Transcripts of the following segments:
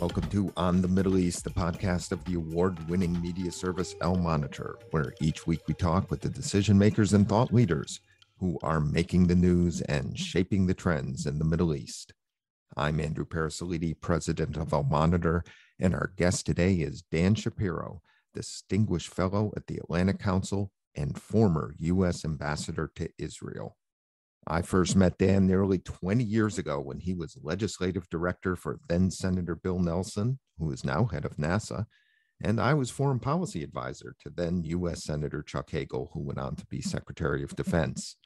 Welcome to On the Middle East, the podcast of the award winning media service Al Monitor, where each week we talk with the decision makers and thought leaders who are making the news and shaping the trends in the Middle East. I'm Andrew Parasiliti, president of Al Monitor, and our guest today is Dan Shapiro, Distinguished Fellow at the Atlantic Council and former U.S. Ambassador to Israel. I first met Dan nearly 20 years ago when he was legislative director for then Senator Bill Nelson, who is now head of NASA, and I was foreign policy advisor to then U.S. Senator Chuck Hagel, who went on to be Secretary of Defense.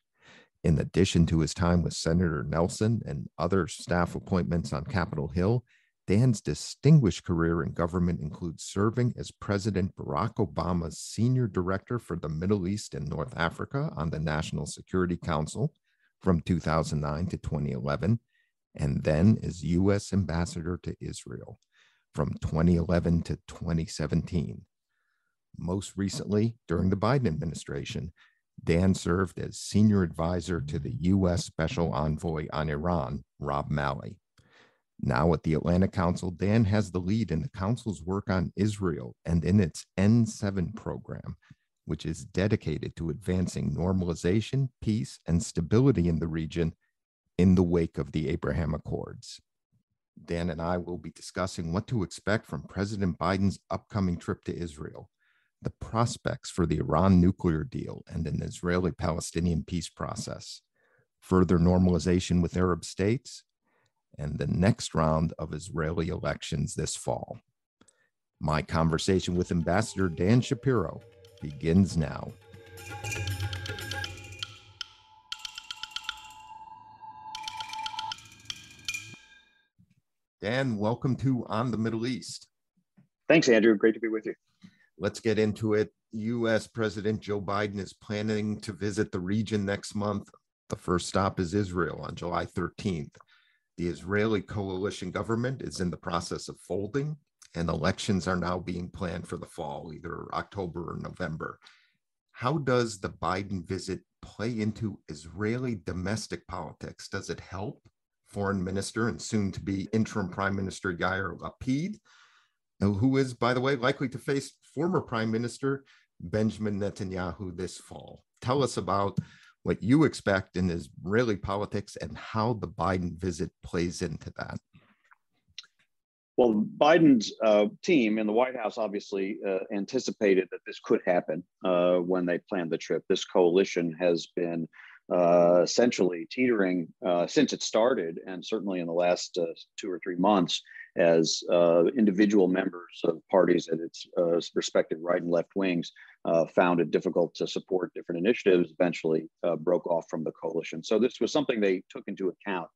In addition to his time with Senator Nelson and other staff appointments on Capitol Hill, Dan's distinguished career in government includes serving as President Barack Obama's senior director for the Middle East and North Africa on the National Security Council from 2009 to 2011, and then as U.S. Ambassador to Israel from 2011 to 2017. Most recently, during the Biden administration, Dan served as senior advisor to the U.S. Special Envoy on Iran, Rob Malley. Now at the Atlantic Council, Dan has the lead in the Council's work on Israel and in its N7 program, which is dedicated to advancing normalization, peace, and stability in the region in the wake of the Abraham Accords. Dan and I will be discussing what to expect from President Biden's upcoming trip to Israel, the prospects for the Iran nuclear deal and an Israeli Palestinian peace process, further normalization with Arab states, and the next round of Israeli elections this fall. My conversation with Ambassador Dan Shapiro begins now. Dan, welcome to On the Middle East. Thanks, Andrew. Great to be with you. Let's get into it. US President Joe Biden is planning to visit the region next month. The first stop is Israel on July 13th. The Israeli coalition government is in the process of folding, and elections are now being planned for the fall, either October or November. How does the Biden visit play into Israeli domestic politics? Does it help Foreign Minister and soon to be interim Prime Minister Yair Lapid, who is, by the way, likely to face former Prime Minister Benjamin Netanyahu this fall? Tell us about what you expect in Israeli politics and how the Biden visit plays into that. Well, Biden's uh, team in the White House obviously uh, anticipated that this could happen uh, when they planned the trip. This coalition has been uh, essentially teetering uh, since it started, and certainly in the last uh, two or three months, as individual members of parties at its respective right and left wings found it difficult to support different initiatives, eventually broke off from the coalition. So this was something they took into account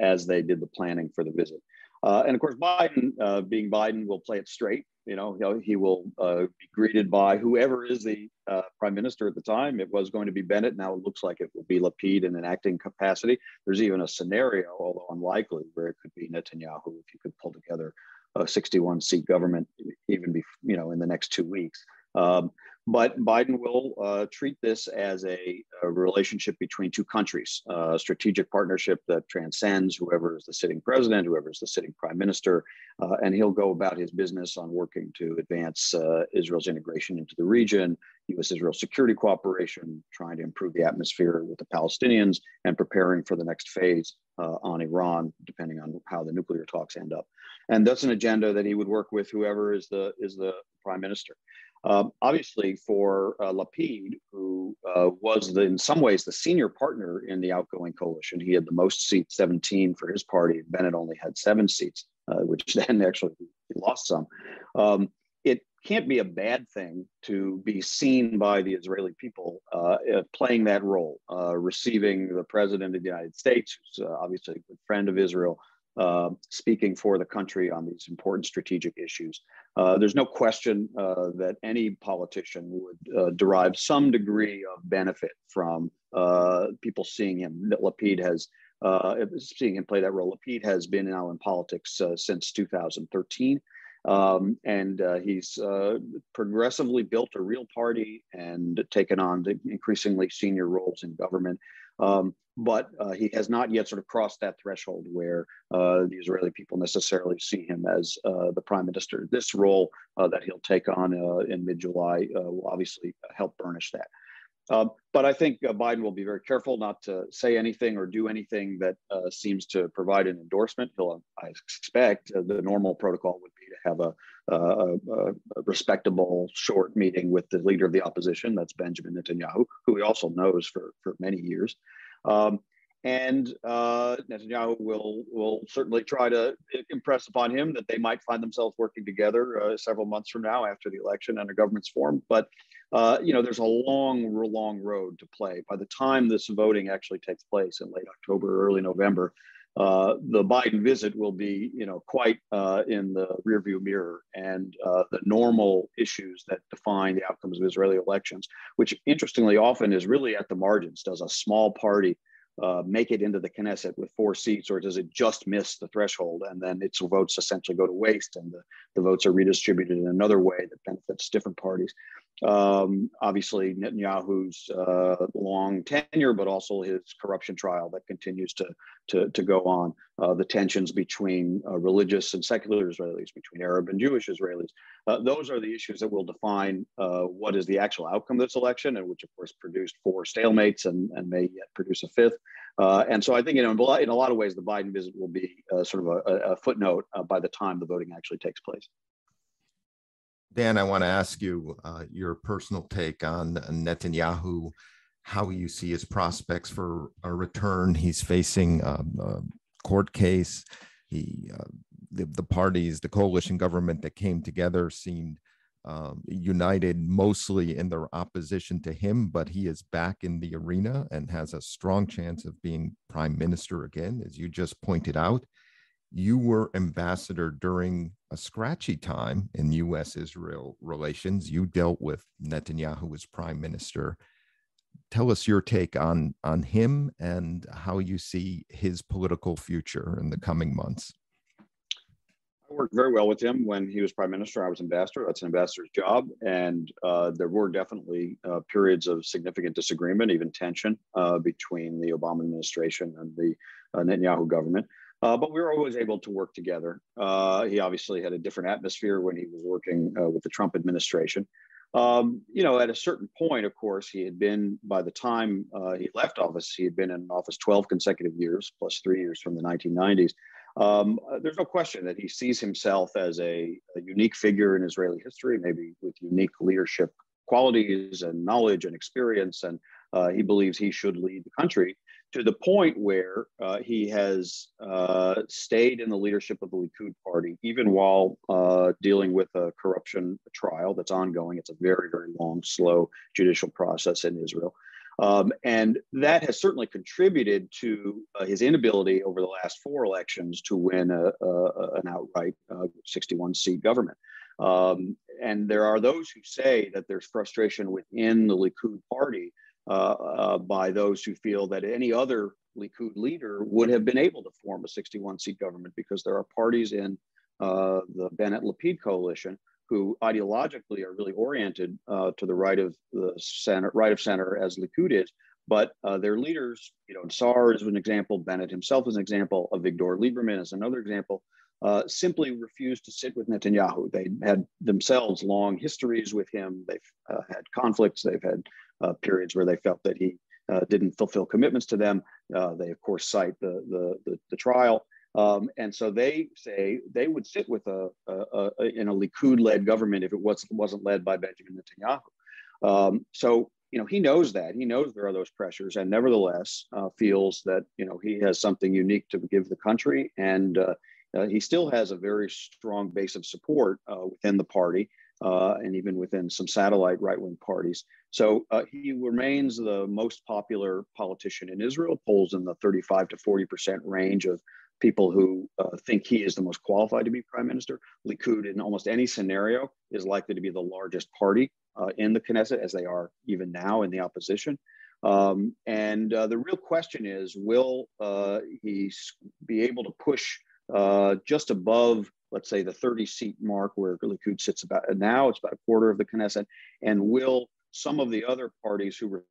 as they did the planning for the visit. Uh, and of course, Biden, uh, being Biden, will play it straight. You know, he, he will uh, be greeted by whoever is the uh, prime minister at the time. It was going to be Bennett. Now it looks like it will be Lapid in an acting capacity. There's even a scenario, although unlikely, where it could be Netanyahu if you could pull together a 61 seat government, even be, you know, in the next two weeks. Um, but Biden will uh, treat this as a, a, relationship between two countries, a strategic partnership that transcends whoever is the sitting president, whoever is the sitting prime minister, uh, and he'll go about his business on working to advance uh, Israel's integration into the region, U.S. Israel security cooperation, trying to improve the atmosphere with the Palestinians, and preparing for the next phase uh, on Iran, depending on how the nuclear talks end up. And that's an agenda that he would work with whoever is the is the prime minister. Um, obviously, for uh, Lapid, who uh, was the, in some ways the senior partner in the outgoing coalition, he had the most seats, 17 for his party. Bennett only had seven seats, uh, which then actually he lost some. Um, it can't be a bad thing to be seen by the Israeli people uh, uh, playing that role, uh, receiving the president of the United States, who's obviously a good friend of Israel, uh, speaking for the country on these important strategic issues. Uh, there's no question uh, that any politician would uh, derive some degree of benefit from uh, people seeing him. Lapid has seeing him play that role. Lapid has been now in politics since 2013. Um, and he's progressively built a real party and taken on the increasingly senior roles in government. Um, but uh, he has not yet sort of crossed that threshold where uh, the Israeli people necessarily see him as uh, the prime minister. This role uh, that he'll take on uh, in mid July uh, will obviously help burnish that. Um, but I think Biden will be very careful not to say anything or do anything that seems to provide an endorsement. He'll, I expect, the normal protocol would have a, a, a, respectable short meeting with the leader of the opposition, that's Benjamin Netanyahu, who he also knows for, for many years. Um, and uh, Netanyahu will will certainly try to impress upon him that they might find themselves working together uh, several months from now after the election and a government's formed. But uh, you know, there's a long, long road to play. By the time this voting actually takes place in late October, early November, uh, the Biden visit will be, you know, quite uh, in the rearview mirror, and uh, the normal issues that define the outcomes of Israeli elections, which interestingly often is really at the margins. Does a small party uh, make it into the Knesset with four seats, or does it just miss the threshold and then its votes essentially go to waste and the, the votes are redistributed in another way that benefits different parties? Um, obviously, Netanyahu's uh, long tenure, but also his corruption trial that continues to, to, to go on, uh, the tensions between uh, religious and secular Israelis, between Arab and Jewish Israelis. Uh, those are the issues that will define uh, what is the actual outcome of this election, and which, of course, produced four stalemates and, and may yet produce a fifth. Uh, and so I think you know, in a lot of ways, the Biden visit will be sort of a, a footnote by the time the voting actually takes place. Dan, I want to ask you uh, your personal take on Netanyahu, how you see his prospects for a return. He's facing um, a court case. He, uh, the, the parties, the coalition government that came together seemed um, united mostly in their opposition to him, but he is back in the arena and has a strong chance of being prime minister again, as you just pointed out you were ambassador during a scratchy time in U.S. Israel relations. You dealt with Netanyahu as prime minister. Tell us your take on, on him and how you see his political future in the coming months. I worked very well with him when he was prime minister. I was ambassador. That's an ambassador's job. And uh, there were definitely uh, periods of significant disagreement, even tension uh, between the Obama administration and the uh, Netanyahu government. Uh, but we were always able to work together. Uh, he obviously had a different atmosphere when he was working uh, with the Trump administration. Um, you know, at a certain point, of course, he had been, by the time uh, he left office, he had been in office 12 consecutive years, plus three years from the 1990s. Um, uh, there's no question that he sees himself as a, a unique figure in Israeli history, maybe with unique leadership qualities and knowledge and experience. And uh, he believes he should lead the country to the point where uh, he has uh, stayed in the leadership of the Likud party, even while uh, dealing with a corruption trial that's ongoing. It's a very, very long, slow judicial process in Israel. Um, and that has certainly contributed to uh, his inability over the last four elections to win a, a, an outright uh, 61 seat government. Um, and there are those who say that there's frustration within the Likud party by those who feel that any other Likud leader would have been able to form a 61 seat government because there are parties in uh, the Bennett Lapid coalition who ideologically are really oriented uh, to the right of the center, right of center as Likud is, but uh, their leaders, you know, Saar is an example, Bennett himself is an example, Avigdor Lieberman is another example, uh, simply refused to sit with Netanyahu. They had themselves long histories with him. They've uh, had conflicts. They've had uh, periods where they felt that he uh, didn't fulfill commitments to them. Uh, they, of course, cite the, the, the, the trial. Um, and so they say they would sit with a, a, a in a Likud-led government if it was, wasn't led by Benjamin Netanyahu. Um, so you know he knows that he knows there are those pressures, and nevertheless uh, feels that you know he has something unique to give the country, and uh, uh, he still has a very strong base of support within the party and even within some satellite right-wing parties. So uh, he remains the most popular politician in Israel, polls in the 35 to 40% range of people who uh, think he is the most qualified to be prime minister. Likud, in almost any scenario, is likely to be the largest party uh, in the Knesset, as they are even now in the opposition. Um, and uh, the real question is will uh, he be able to push uh, just above let's say the 30 seat mark where Likud sits about now, it's about a quarter of the Knesset, and will some of the other parties who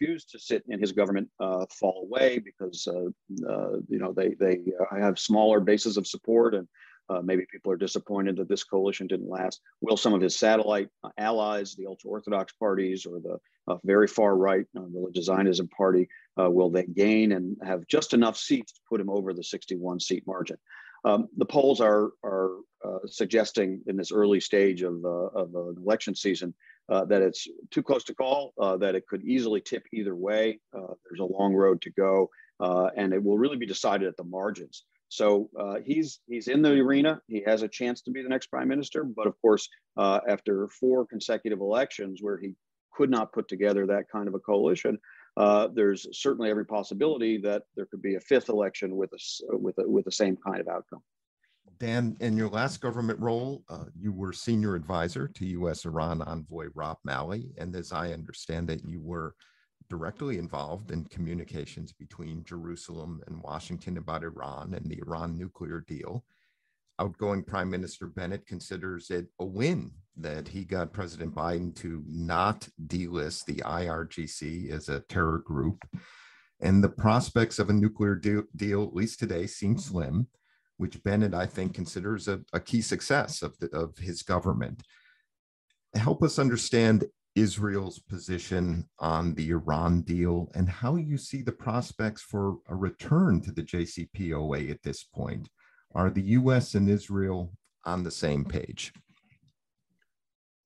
refuse to sit in his government uh, fall away because uh, uh, you know they they have smaller bases of support and uh, maybe people are disappointed that this coalition didn't last. Will some of his satellite allies, the ultra-Orthodox parties or the uh, very far right, uh, religious Zionism party, will they gain and have just enough seats to put him over the 61 seat margin? Um, the polls are, are suggesting in this early stage of, of an election season uh, that it's too close to call, uh, that it could easily tip either way. Uh, there's a long road to go, uh, and it will really be decided at the margins. So uh, he's he's in the arena. He has a chance to be the next prime minister, but of course, after four consecutive elections where he could not put together that kind of a coalition, there's certainly every possibility that there could be a fifth election with a with a, with the same kind of outcome. Dan, in your last government role, uh, you were senior advisor to U.S. Iran envoy Rob Malley. And as I understand it, you were directly involved in communications between Jerusalem and Washington about Iran and the Iran nuclear deal. Outgoing Prime Minister Bennett considers it a win that he got President Biden to not delist the IRGC as a terror group. And the prospects of a nuclear deal, at least today, seem slim which Bennett, I think, considers a, a key success of, the, of his government. Help us understand Israel's position on the Iran deal and how you see the prospects for a return to the JCPOA at this point. Are the US and Israel on the same page?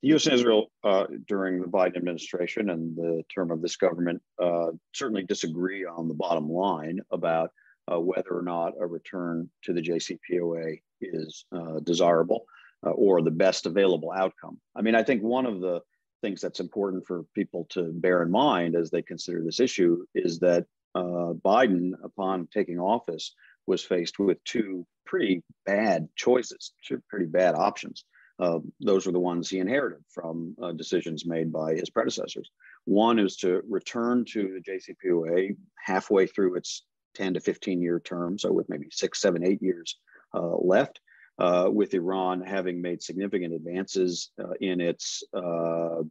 U.S. and Israel uh, during the Biden administration and the term of this government uh, certainly disagree on the bottom line about uh, whether or not a return to the JCPOA is uh, desirable uh, or the best available outcome. I mean, I think one of the things that's important for people to bear in mind as they consider this issue is that uh, Biden, upon taking office, was faced with two pretty bad choices, two pretty bad options. Those were the ones he inherited from uh, decisions made by his predecessors. One is to return to the JCPOA halfway through its 10 to 15 year term, so with maybe six, seven, eight years uh, left, uh, with Iran having made significant advances uh, in its uh,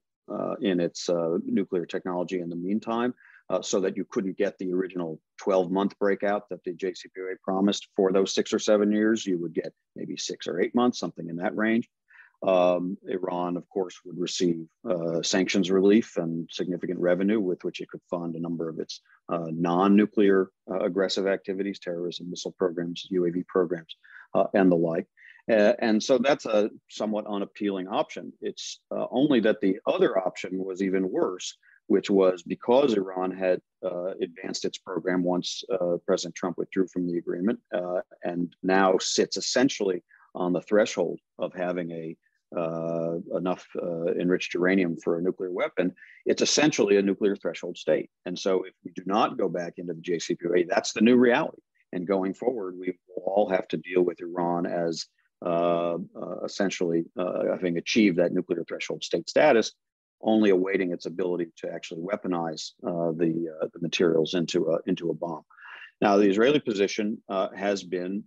in its nuclear technology in the meantime, so that you couldn't get the original 12 month breakout that the JCPOA promised for those six or seven years. You would get maybe six or eight months, something in that range. Um, Iran, of course, would receive uh, sanctions relief and significant revenue with which it could fund a number of its uh, non nuclear uh, aggressive activities, terrorism, missile programs, UAV programs, uh, and the like. and so that's a somewhat unappealing option. It's uh, only that the other option was even worse, which was because Iran had uh, advanced its program once President Trump withdrew from the agreement and now sits essentially on the threshold of having a uh, enough uh, enriched uranium for a nuclear weapon, it's essentially a nuclear threshold state. And so, if we do not go back into the JCPOA, that's the new reality. And going forward, we will all have to deal with Iran as uh, uh essentially uh, having achieved that nuclear threshold state status, only awaiting its ability to actually weaponize uh, the, the materials into a, into a bomb. Now, the Israeli position has been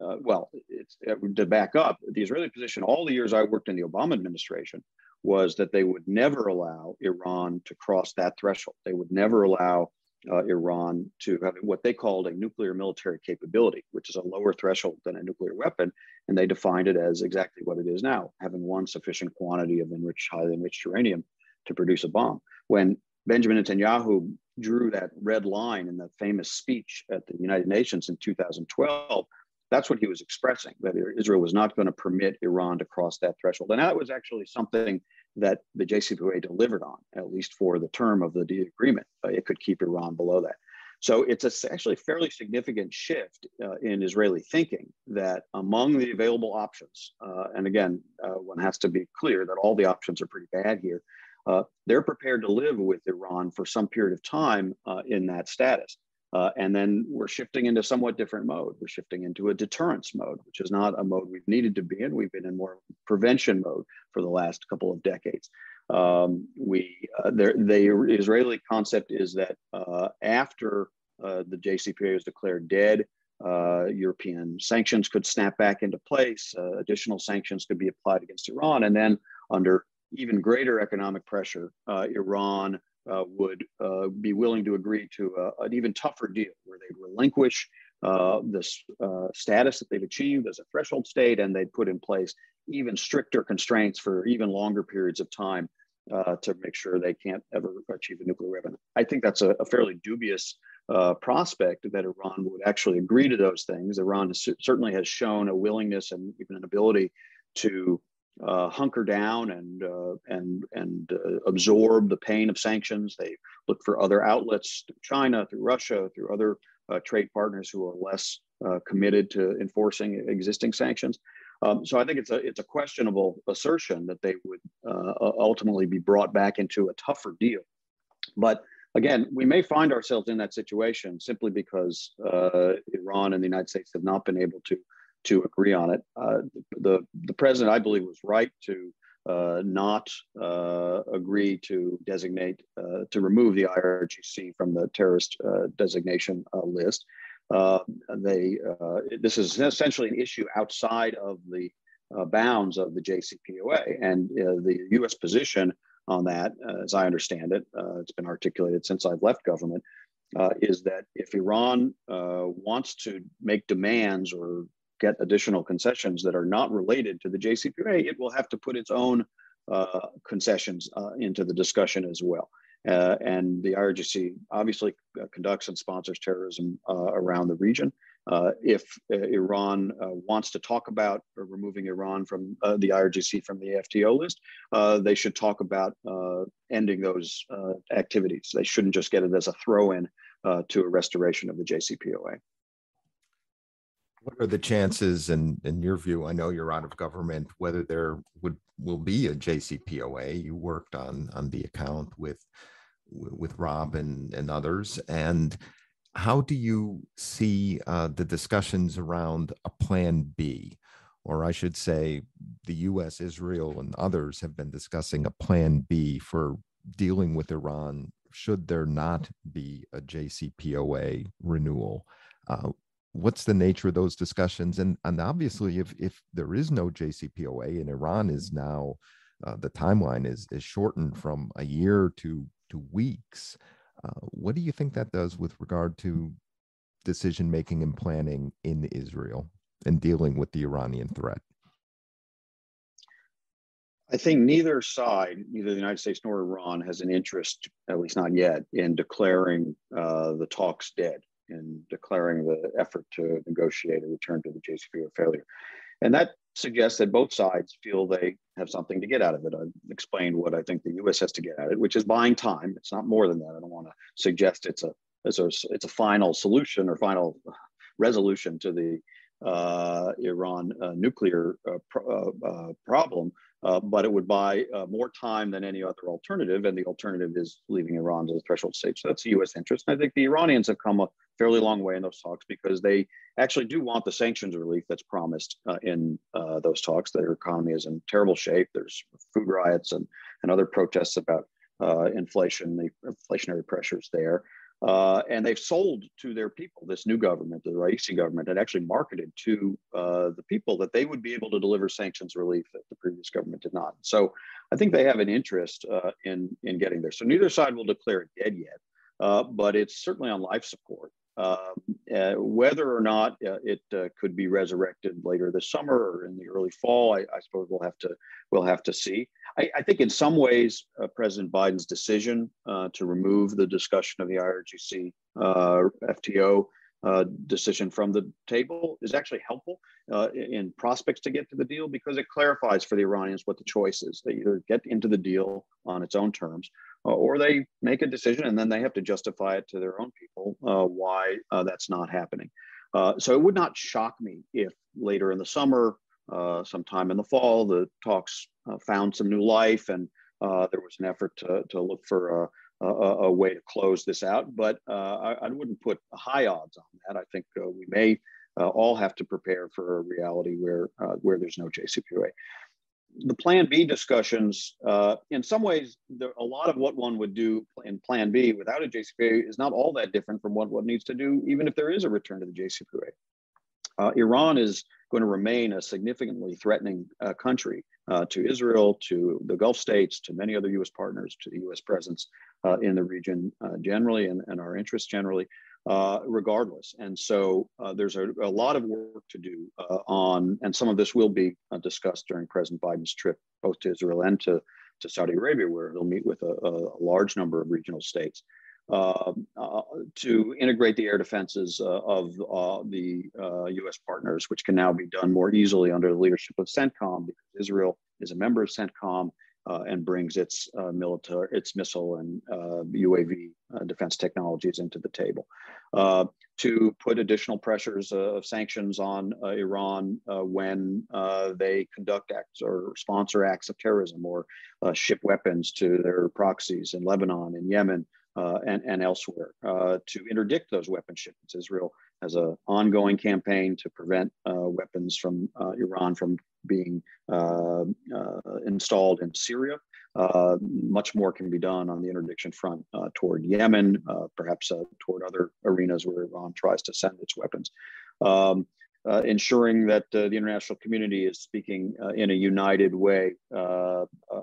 uh, well, it's, uh, to back up, the Israeli position all the years I worked in the Obama administration was that they would never allow Iran to cross that threshold. They would never allow uh, Iran to have what they called a nuclear military capability, which is a lower threshold than a nuclear weapon. And they defined it as exactly what it is now, having one sufficient quantity of enriched, highly enriched uranium to produce a bomb. When Benjamin Netanyahu drew that red line in that famous speech at the United Nations in 2012, that's what he was expressing that Israel was not going to permit Iran to cross that threshold. And that was actually something that the JCPOA delivered on, at least for the term of the agreement. Uh, it could keep Iran below that. So it's a, actually a fairly significant shift uh, in Israeli thinking that among the available options, uh, and again, uh, one has to be clear that all the options are pretty bad here, uh, they're prepared to live with Iran for some period of time uh, in that status. Uh, and then we're shifting into somewhat different mode. We're shifting into a deterrence mode, which is not a mode we've needed to be in. We've been in more prevention mode for the last couple of decades. Um, we uh, the Israeli concept is that uh, after uh, the JCPOA is declared dead, uh, European sanctions could snap back into place. Uh, additional sanctions could be applied against Iran, and then under even greater economic pressure, Iran uh, would uh, be willing to agree to a, an even tougher deal where they'd relinquish uh, this uh, status that they've achieved as a threshold state and they'd put in place even stricter constraints for even longer periods of time uh, to make sure they can't ever achieve a nuclear weapon. I think that's a, a fairly dubious uh, prospect that Iran would actually agree to those things. Iran certainly has shown a willingness and even an ability to uh, hunker down and uh, and and uh, absorb the pain of sanctions. They look for other outlets through China, through Russia, through other uh, trade partners who are less uh, committed to enforcing existing sanctions. Um, so I think it's a it's a questionable assertion that they would uh, ultimately be brought back into a tougher deal. But again, we may find ourselves in that situation simply because Iran and the United States have not been able to to agree on it. Uh, the the president, I believe, was right to uh, not uh, agree to designate uh, to remove the IRGC from the terrorist uh, designation uh, list. they this is essentially an issue outside of the bounds of the JCPOA, and the U.S. position on that, as I understand it, it's been articulated since I've left government. Uh, is that if Iran uh, wants to make demands or get additional concessions that are not related to the JCPOA, it will have to put its own uh, concessions uh, into the discussion as well. Uh, and the IRGC obviously uh, conducts and sponsors terrorism uh, around the region. Uh, if Iran wants to talk about removing Iran from the IRGC from the FTO list, they should talk about ending those activities. They shouldn't just get it as a throw in to a restoration of the JCPOA. What are the chances, and in, in your view, I know you're out of government, whether there would will be a JCPOA? You worked on on the account with with Rob and, and others, and how do you see uh, the discussions around a Plan B? Or I should say, the U.S., Israel, and others have been discussing a Plan B for dealing with Iran should there not be a JCPOA renewal. Uh, what's the nature of those discussions? And and obviously if if there is no jcpoa and iran is now uh, the timeline is is shortened from a year to to weeks uh, what do you think that does with regard to decision making and planning in israel and dealing with the iranian threat? I think neither side, neither the United States nor Iran, has an interest, at least not yet, in declaring uh, the talks dead in declaring the effort to negotiate a return to the JCPOA failure. And that suggests that both sides feel they have something to get out of it. I've explained what I think the U.S. has to get out of it, which is buying time. It's not more than that. I don't want to suggest it's a it's a, it's a final solution or final resolution to the uh, Iran uh, nuclear uh, pro- uh, uh, problem, uh, but it would buy uh, more time than any other alternative, and the alternative is leaving Iran to the threshold state. So that's the U.S. interest. And I think the Iranians have come a fairly long way in those talks because they actually do want the sanctions relief that's promised uh, in uh, those talks. Their economy is in terrible shape. There's food riots and, and other protests about inflation, the inflationary pressures there. Uh, and they've sold to their people, this new government, the Raisi government, had actually marketed to uh, the people that they would be able to deliver sanctions relief that the previous government did not. So I think they have an interest uh, in, in getting there. So neither side will declare it dead yet, uh, but it's certainly on life support. Um, uh, whether or not uh, it could be resurrected later this summer or in the early fall, I, I suppose we'll have to we'll have to see. I, I think in some ways, uh, President Biden's decision uh, to remove the discussion of the IRGC uh, FTO decision from the table is actually helpful in prospects to get to the deal because it clarifies for the Iranians what the choice is. They either get into the deal on its own terms uh, or they make a decision and then they have to justify it to their own people uh, why uh, that's not happening. Uh, so it would not shock me if later in the summer, uh, sometime in the fall, the talks uh, Uh, found some new life and uh, there was an effort to, to look for a, a, way to close this out. But uh, I, I, wouldn't put high odds on that. I think we may all have to prepare for a reality where, where there's no JCPOA the Plan B discussions, uh, in some ways, there, a lot of what one would do in Plan B without a JCPOA is not all that different from what one needs to do, even if there is a return to the JCPOA. Uh, Iran is going to remain a significantly threatening uh, country uh, to Israel, to the Gulf states, to many other U.S. partners, to the U.S. presence in the region generally and, and our interests generally. Uh, regardless. And so uh, there's a, a, lot of work to do uh, on, and some of this will be discussed during President Biden's trip, both to Israel and to, to Saudi Arabia, where he'll meet with a, a large number of regional states. Um, uh, to integrate the air defenses uh, of uh, the uh, U.S. partners, which can now be done more easily under the leadership of CENTCOM, because Israel is a member of CENTCOM uh, and brings its uh, military, its missile and UAV defense technologies into the table. To put additional pressures of sanctions on Iran when they conduct acts or sponsor acts of terrorism or ship weapons to their proxies in Lebanon and Yemen and, and elsewhere to interdict those weapon shipments. Israel has an ongoing campaign to prevent weapons from Iran from being uh, uh, installed in Syria. Uh, much more can be done on the interdiction front toward Yemen, perhaps toward other arenas where Iran tries to send its weapons. Um, uh, ensuring that uh, the international community is speaking uh, in a united way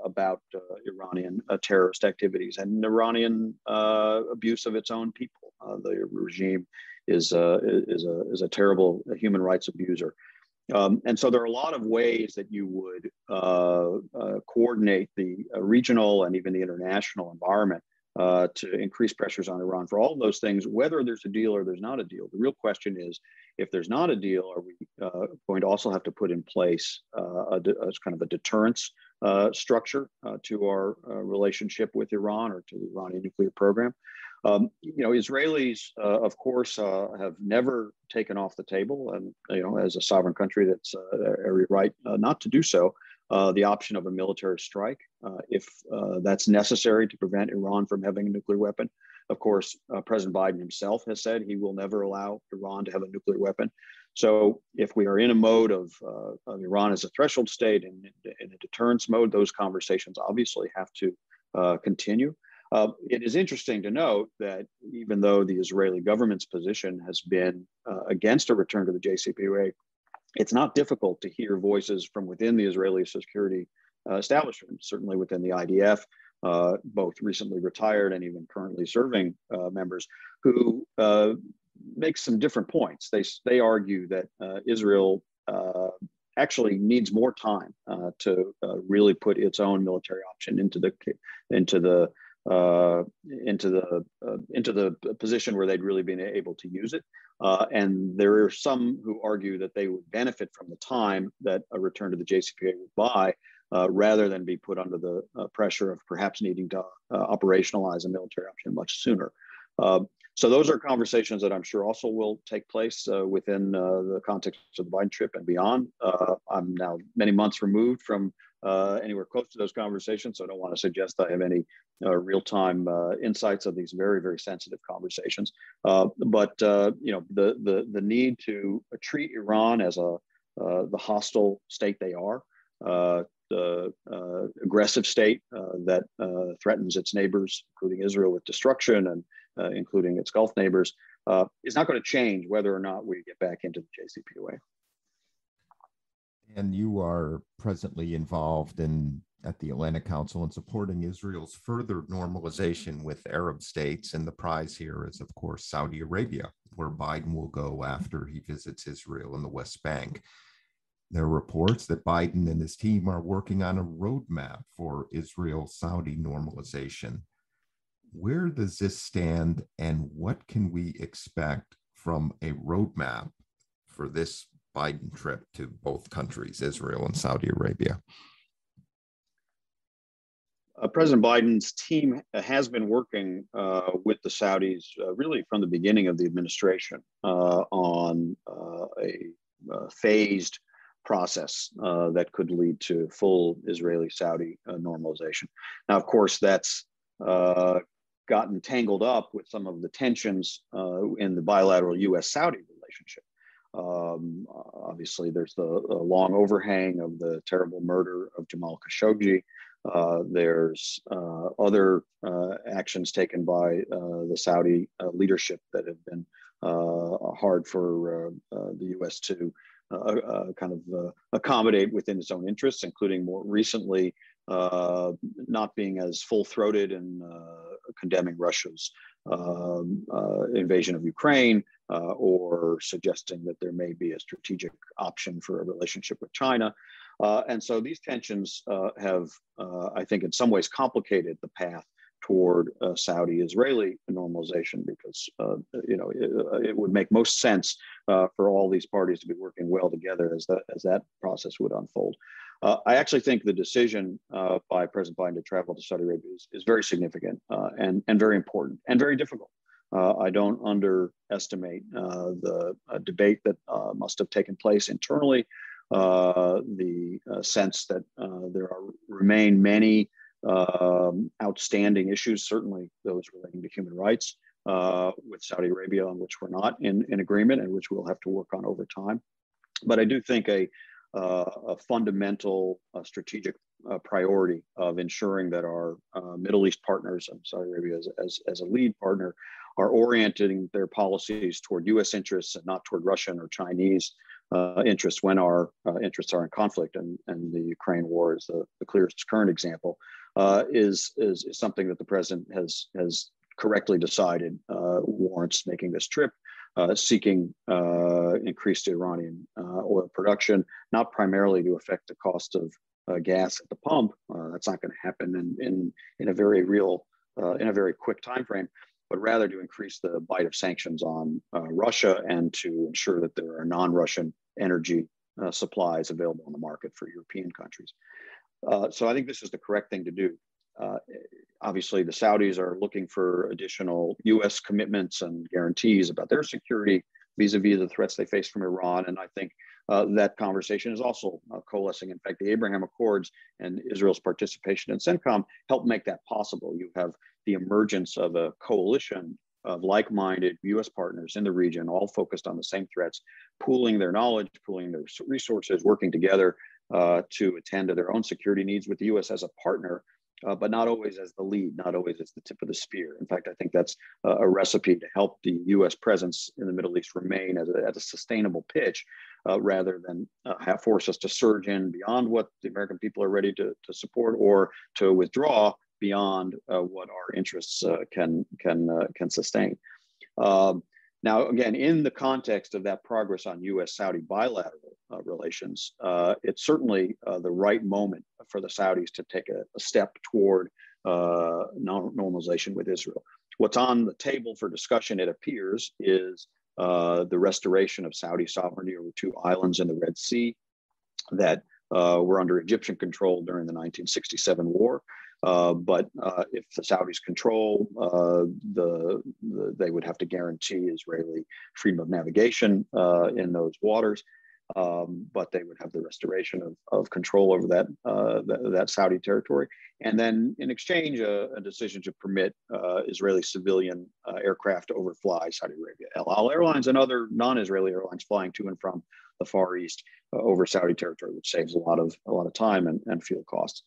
about Iranian terrorist activities and Iranian abuse of its own people. the regime is, is, a, is a terrible human rights abuser. Um, and so there are a lot of ways that you would uh, uh, coordinate the uh, regional and even the international environment uh, to increase pressures on Iran for all of those things, whether there's a deal or there's not a deal. The real question is, if there's not a deal, are we uh, going to also have to put in place uh, a, a, kind of a deterrence structure to our relationship with Iran or to the Iranian nuclear program? Um, you know, Israelis, uh, of course, uh, have never taken off the table, and you know, as a sovereign country, that's uh, every right uh, not to do so. Uh, the option of a military strike, uh, if that's necessary to prevent Iran from having a nuclear weapon. Of course, President Biden himself has said he will never allow Iran to have a nuclear weapon. So, if we are in a mode of, of Iran as a threshold state and in a deterrence mode, those conversations obviously have to continue. Uh, it is interesting to note that even though the Israeli government's position has been uh, against a return to the JCPOA, it's not difficult to hear voices from within the Israeli security uh, establishment, certainly within the IDF, uh, both recently retired and even currently serving uh, members, who uh, make some different points. They, they argue that Israel actually needs more time to really put its own military option into the into the uh, into the uh, into the position where they'd really been able to use it. Uh, and there are some who argue that they would benefit from the time that a return to the JCPOA would buy, uh, rather than be put under the uh, pressure of perhaps needing to uh, operationalize a military option much sooner. so those are conversations that I'm sure also will take place within the context of the Biden trip and beyond. I'm now many months removed from uh, anywhere close to those conversations. So I don't want to suggest I have any uh, real-time uh, insights of these very, very sensitive conversations. Uh, but uh, you know, the the the need to treat Iran as a uh, the hostile state they are, the aggressive state that threatens its neighbors, including Israel, with destruction and including its Gulf neighbors, is not going to change whether or not we get back into the JCPOA. And you are presently involved in at the Atlantic Council in supporting Israel's further normalization with Arab states. And the prize here is, of course, Saudi Arabia, where Biden will go after he visits Israel and the West Bank. There are reports that Biden and his team are working on a roadmap for Israel Saudi normalization. Where does this stand, and what can we expect from a roadmap for this Biden trip to both countries, Israel and Saudi Arabia? Uh, President Biden's team has been working uh, with the Saudis uh, really from the beginning of the administration uh, on uh, a, a, phased process uh, that could lead to full Israeli Saudi normalization. Now, of course, that's gotten tangled up with some of the tensions in the bilateral US Saudi relationship. Um, obviously, there's the, the, long overhang of the terrible murder of Jamal Khashoggi. Uh, there's uh, other uh, actions taken by uh, the Saudi uh, leadership that have been uh, hard for the U.S. to kind of accommodate within its own interests, including more recently not being as full-throated in condemning Russia's um, invasion of Ukraine uh, or suggesting that there may be a strategic option for a relationship with China. Uh, and so these tensions uh, have, I think, in some ways complicated the path toward uh, Saudi-Israeli normalization because uh, you know it, it, would make most sense uh, for all these parties to be working well together as that as that process would unfold. Uh, I actually think the decision uh, by President Biden to travel to Saudi Arabia is, is very significant uh, and and very important and very difficult. I don't underestimate the debate that must have taken place internally, the sense that there are remain many um, outstanding issues, certainly those relating to human rights uh, with Saudi Arabia, on which we're not in, in agreement and which we'll have to work on over time. But I do think a, uh, a fundamental uh, strategic uh, priority of ensuring that our uh, Middle East partners, and Saudi Arabia as, as, as a lead partner, are orienting their policies toward US interests and not toward Russian or Chinese uh, interests when our uh, interests are in conflict. And, and the Ukraine war is the, the clearest current example uh, is, is, is something that the president has has correctly decided uh, warrants making this trip, uh, seeking uh, increased Iranian oil production, not primarily to affect the cost of gas at the pump. that's not going to happen in, in in a very real in a very quick time frame. But rather to increase the bite of sanctions on Russia and to ensure that there are non-Russian energy supplies available on the market for European countries. Uh, so I think this is the correct thing to do. Uh, obviously, the Saudis are looking for additional U.S. commitments and guarantees about their security vis-a-vis the threats they face from Iran, and I think uh, that conversation is also uh, coalescing. In fact, the Abraham Accords and Israel's participation in CENTCOM help make that possible. You have the emergence of a coalition of like-minded U.S. partners in the region, all focused on the same threats, pooling their knowledge, pooling their resources, working together uh, to attend to their own security needs with the U.S. as a partner, uh, but not always as the lead, not always as the tip of the spear. In fact, I think that's uh, a recipe to help the U.S. presence in the Middle East remain at a, at a sustainable pitch, uh, rather than uh, have force us to surge in beyond what the American people are ready to, to support or to withdraw beyond uh, what our interests can can can sustain. Um, now, again, in the context of that progress on US Saudi bilateral uh, relations, uh, it's certainly uh, the right moment for the Saudis to take a, a step toward uh, normalization with Israel. What's on the table for discussion, it appears, is uh, the restoration of Saudi sovereignty over two islands in the Red Sea that uh, were under Egyptian control during the 1967 war. Uh, but uh, if the Saudis control uh, the, the, they would have to guarantee Israeli freedom of navigation uh, in those waters. Um, but they would have the restoration of, of control over that, uh, that, Saudi territory, and then in exchange, a, a decision to permit Israeli civilian aircraft to overfly Saudi Arabia. El Al Airlines and other non-Israeli airlines flying to and from the Far East over Saudi territory, which saves a lot of a lot of time and, and fuel costs.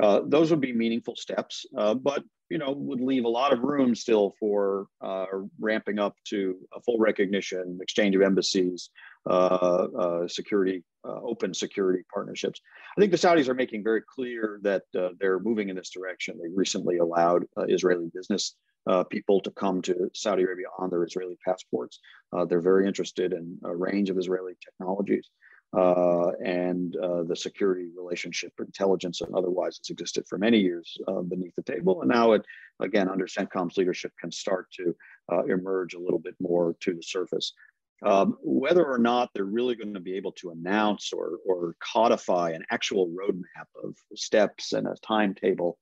Uh, those would be meaningful steps, uh, but you know would leave a lot of room still for uh, ramping up to a full recognition, exchange of embassies, uh, uh, security, open security partnerships. I think the Saudis are making very clear that they're moving in this direction. They recently allowed Israeli business people to come to Saudi Arabia on their Israeli passports. they're very interested in a range of Israeli technologies uh, and uh, the security relationship, intelligence, and otherwise has existed for many years uh, beneath the table. And now it, again, under CENTCOM's leadership, can start to uh, emerge a little bit more to the surface. Um, whether or not they're really going to be able to announce or, or codify an actual roadmap of steps and a timetable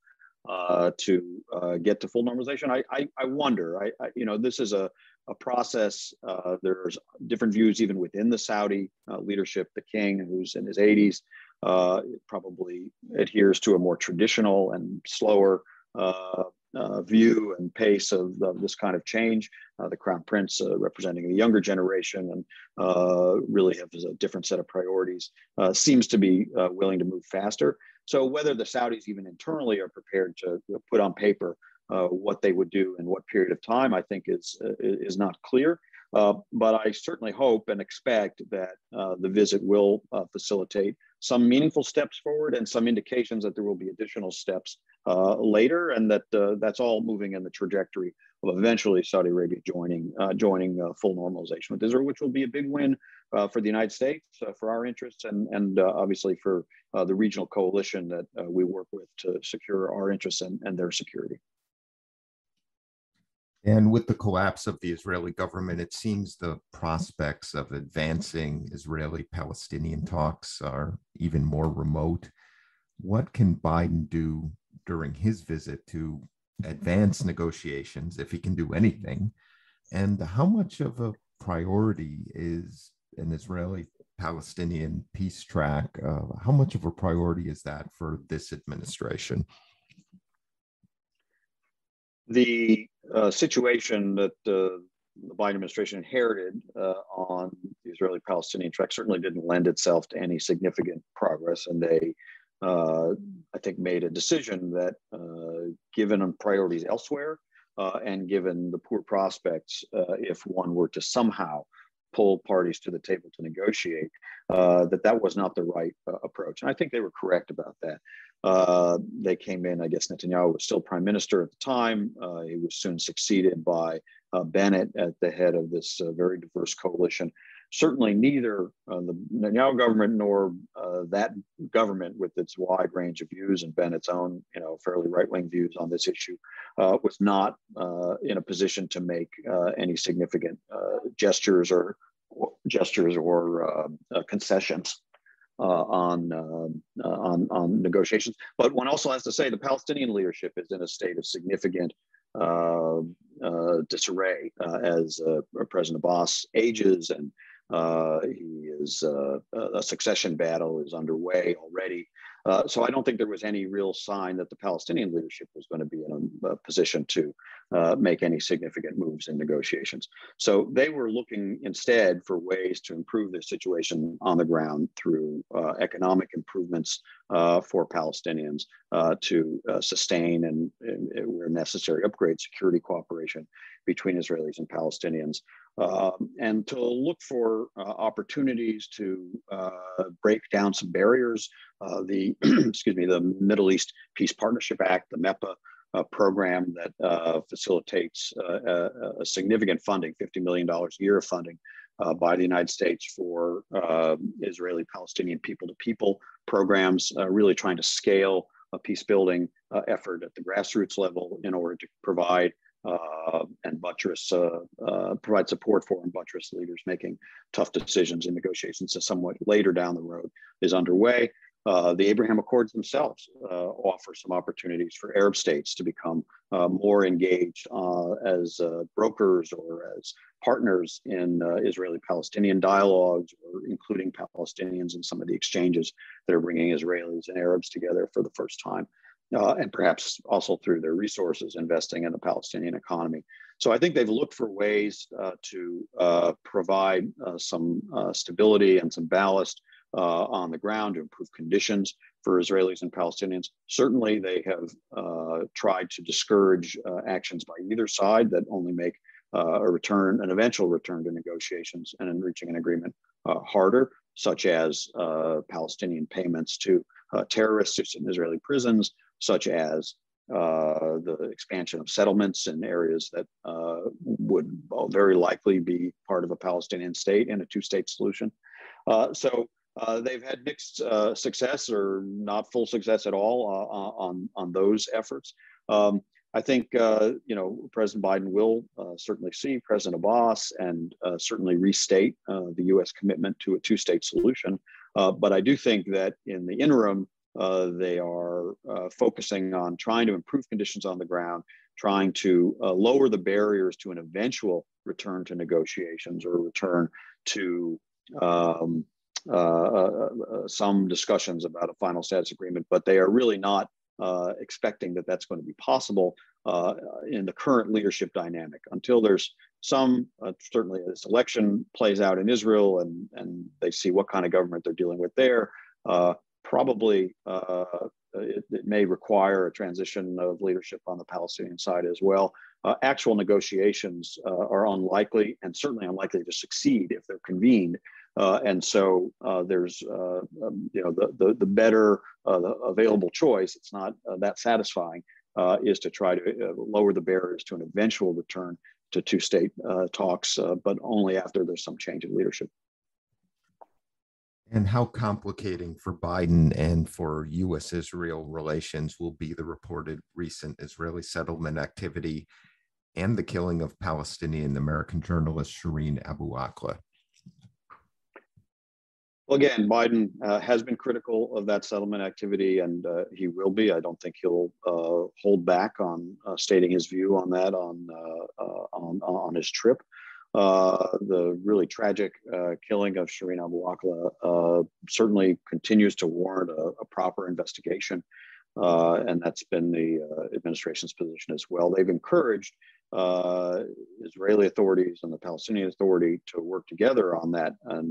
uh, to uh, get to full normalization, I, I, I wonder. I, I, you know, this is a a process. Uh, there's different views even within the Saudi uh, leadership. The king, who's in his 80s, uh, probably adheres to a more traditional and slower uh, uh, view and pace of, of, this kind of change. Uh, the crown prince, representing the younger generation and really has a different set of priorities, seems to be willing to move faster. So whether the Saudis even internally are prepared to put on paper uh, what they would do in what period of time, I think is uh, is not clear. Uh, but I certainly hope and expect that uh, the visit will uh, facilitate some meaningful steps forward and some indications that there will be additional steps uh, later, and that that's all moving in the trajectory of eventually Saudi Arabia joining joining full normalization with Israel, which will be a big win for the United States, for our interests, and and obviously for the regional coalition that we work with to secure our interests and, and their security. And with the collapse of the Israeli government, it seems the prospects of advancing Israeli Palestinian talks are even more remote. What can Biden do during his visit to advance negotiations, if he can do anything? And how much of a priority is an Israeli Palestinian peace track? Uh, how much of a priority is that for this administration? The uh, situation that uh, the Biden administration inherited uh, on the Israeli Palestinian track certainly didn't lend itself to any significant progress. And they, uh, I think, made a decision that, uh, given priorities elsewhere uh, and given the poor prospects, if one were to somehow pull parties to the table to negotiate, that that was not the right approach. And I think they were correct about that. Uh, they came in, I guess Netanyahu was still prime minister at the time. Uh, he was soon succeeded by uh, Bennett at the head of this uh, very diverse coalition. Certainly, neither uh, the Netanyahu government nor uh, that government, with its wide range of views and Bennett's own, you know, fairly right-wing views on this issue, was not in a position to make any significant gestures or gestures or concessions on, uh, on, on negotiations. But one also has to say the Palestinian leadership is in a state of significant uh, uh disarray uh, as uh, President Abbas ages and he is a succession battle is underway already. Uh, so I don't think there was any real sign that the Palestinian leadership was going to be in a, a position to uh, make any significant moves in negotiations. So they were looking instead for ways to improve their situation on the ground through uh, economic improvements uh, for Palestinians uh, to sustain and, and, where necessary, upgrade security cooperation between Israelis and Palestinians. Um, and to look for uh, opportunities to uh, break down some barriers. Uh, the excuse me, the Middle East Peace Partnership Act, the MEPA uh, program that uh, facilitates uh, a significant funding, $50 million a year of funding by the United States for Israeli-Palestinian people-to-people programs, really trying to scale a peace building effort at the grassroots level in order to provide uh, and buttress, uh, uh, provide support for and buttress leaders making tough decisions in negotiations So somewhat later down the road is underway. Uh, the Abraham Accords themselves uh, offer some opportunities for Arab states to become uh, more engaged as brokers or as partners in Israeli Palestinian dialogues, or including Palestinians in some of the exchanges that are bringing Israelis and Arabs together for the first time uh, and perhaps also through their resources investing in the Palestinian economy. So I think they've looked for ways uh, to uh, provide uh, some uh, stability and some ballast uh, on the ground to improve conditions for Israelis and Palestinians. Certainly, they have tried to discourage actions by either side that only make a return, an eventual return to negotiations and in reaching an agreement harder, such as Palestinian payments to terrorists in Israeli prisons, such as uh, the expansion of settlements in areas that uh, would very likely be part of a Palestinian state and a two state solution. Uh, so uh, they've had mixed uh, success or not full success at all uh, on, on those efforts. Um, I think you know President Biden will certainly see President Abbas and certainly restate the U.S. commitment to a two-state solution. but I do think that in the interim, uh, they are uh, focusing on trying to improve conditions on the ground, trying to uh, lower the barriers to an eventual return to negotiations or return to um, uh, uh, uh, some discussions about a final status agreement. But they are really not expecting that that's going to be possible in the current leadership dynamic until there's some certainly this election plays out in Israel and and they see what kind of government they're dealing with there. Uh, probably uh, it, it, may require a transition of leadership on the Palestinian side as well. Uh, actual negotiations uh, are unlikely and certainly unlikely to succeed if they're convened Uh, and so uh, there's, uh, um, you know, the, the, the better the available choice, it's not that satisfying, is to try to lower the barriers to an eventual return to two state talks, but only after there's some change in leadership. And how complicating for Biden and for US Israel relations will be the reported recent Israeli settlement activity and the killing of Palestinian American journalist Shireen Abu Akleh? Well, again, Biden uh, has been critical of that settlement activity, and uh, he will be. I don't think he'll uh, hold back on uh, stating his view on that on uh, uh, on, on his trip. The really tragic killing of Shireen Abu Akleh certainly continues to warrant a, a proper investigation, and that's been the administration's position as well. They've encouraged uh, Israeli authorities and the Palestinian Authority to work together on that uh,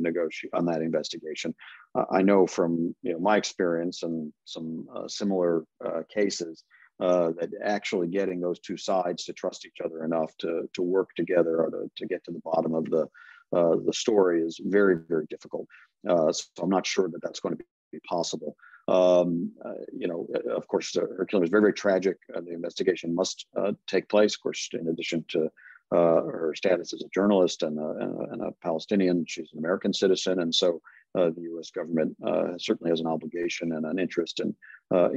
on that investigation. Uh, I know from you know my experience and some uh, similar uh, cases uh, that actually getting those two sides to trust each other enough to to work together or to, to get to the bottom of the the story is very very difficult. so I'm not sure that that's going to be possible. Um, uh, you know, uh, of course, her killing was very, very tragic. Uh, the investigation must uh, take place. Of course, in addition to uh, her status as a journalist and a, and a, Palestinian, she's an American citizen, and so uh, the U.S. government certainly has an obligation and an interest in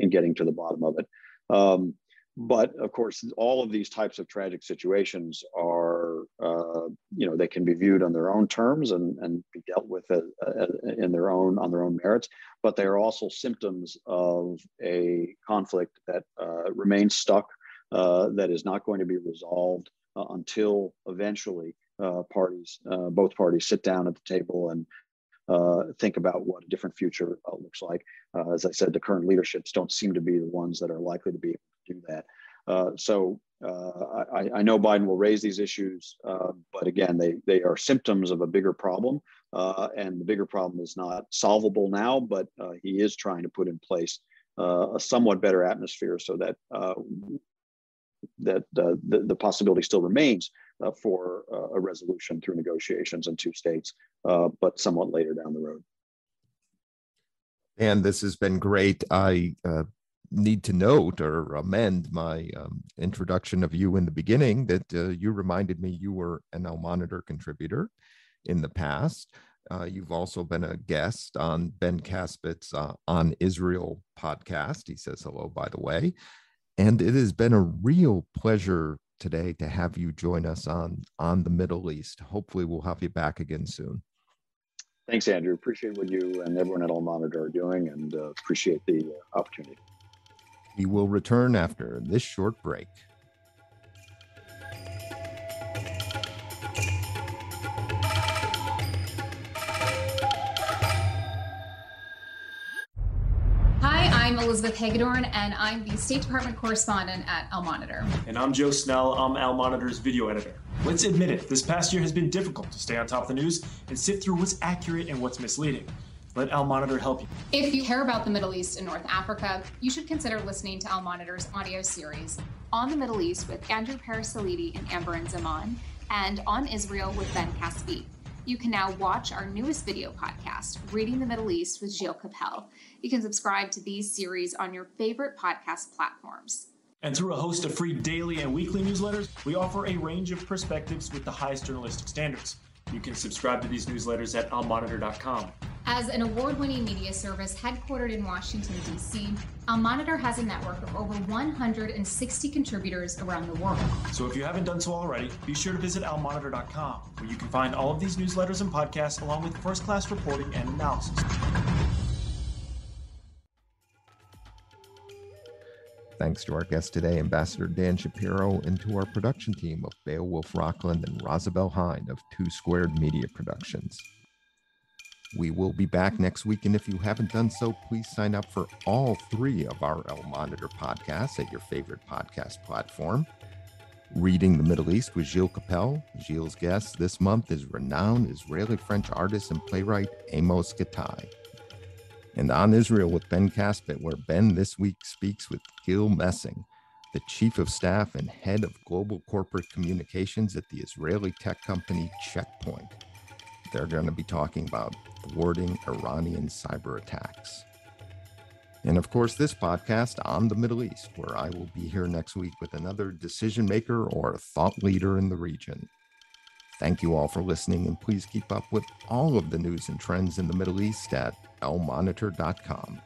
in getting to the bottom of it. Um, but of course, all of these types of tragic situations are, uh, you know, they can be viewed on their own terms and, and be dealt with a, a, in their own on their own merits. But they are also symptoms of a conflict that uh, remains stuck, uh, that is not going to be resolved uh, until eventually uh, parties, uh, both parties, sit down at the table and uh, think about what a different future uh, looks like. Uh, as I said, the current leaderships don't seem to be the ones that are likely to be able to do that. Uh, so uh, I, I, know Biden will raise these issues, uh, but again, they, they are symptoms of a bigger problem. and the bigger problem is not solvable now, but he is trying to put in place a somewhat better atmosphere so that that the, the possibility still remains uh, for uh, a resolution through negotiations in two states, uh, but somewhat later down the road. And this has been great. I uh, need to note or amend my um, introduction of you in the beginning that uh, you reminded me you were an Al Monitor contributor in the past. Uh, you've also been a guest on Ben Caspit's On Israel podcast. He says hello, by the way. And it has been a real pleasure today to have you join us on on the Middle East. Hopefully, we'll have you back again soon. Thanks, Andrew. Appreciate what you and everyone at Al Monitor are doing, and uh, appreciate the uh, opportunity. We will return after this short break. Elizabeth Hagedorn, and I'm the State Department correspondent at Al Monitor. And I'm Joe Snell. I'm Al Monitor's video editor. Let's admit it, this past year has been difficult to stay on top of the news and sift through what's accurate and what's misleading. Let Al Monitor help you. If you care about the Middle East and North Africa, you should consider listening to Al Monitor's audio series on the Middle East with Andrew Parasiliti and Amberin Zaman, and on Israel with Ben Caspit. You can now watch our newest video podcast, Reading the Middle East with Gilles Kepel. You can subscribe to these series on your favorite podcast platforms. And through a host of free daily and weekly newsletters, we offer a range of perspectives with the highest journalistic standards. You can subscribe to these newsletters at almonitor.com. As an award winning media service headquartered in Washington, D.C., Al Monitor has a network of over 160 contributors around the world. So if you haven't done so already, be sure to visit almonitor.com, where you can find all of these newsletters and podcasts along with first class reporting and analysis. Thanks to our guest today, Ambassador Dan Shapiro, and to our production team of Beowulf Rockland and Rosabelle Hine of Two Squared Media Productions. We will be back next week, and if you haven't done so, please sign up for all three of our Al Monitor podcasts at your favorite podcast platform. Reading the Middle East with Gilles Kepel. Gilles' guest this month is renowned Israeli French artist and playwright Amos Gitai. And On Israel with Ben Caspit, where Ben this week speaks with Gil Messing, the Chief of Staff and Head of Global Corporate Communications at the Israeli tech company Check Point. they're going to be talking about thwarting Iranian cyber attacks. And of course, this podcast on the Middle East, where I will be here next week with another decision maker or thought leader in the region. Thank you all for listening, and please keep up with all of the news and trends in the Middle East at almonitor.com.